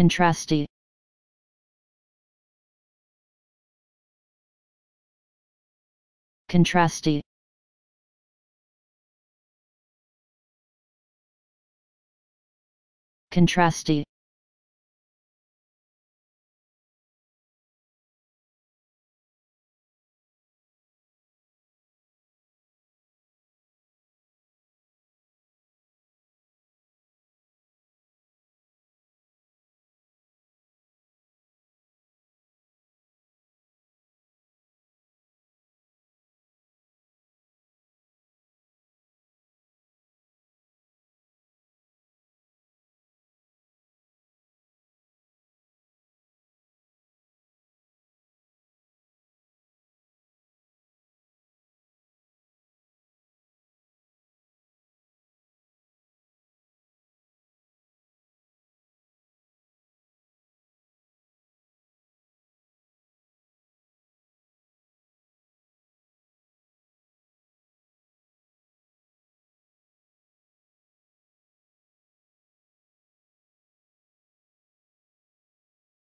Contrasty. Contrasty. Contrasty.